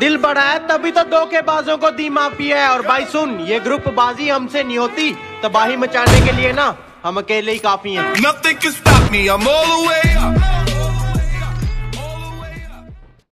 दिल बढ़ाया है तभी तो दो के बाजों को दी माफ़ी है और भाई सुन ये ग्रुप बाजी हमसे नहीं होती तबाही मचाने के लिए ना हम अकेले ही काफ़ी हैं Nothing can stop me, I'm all the way.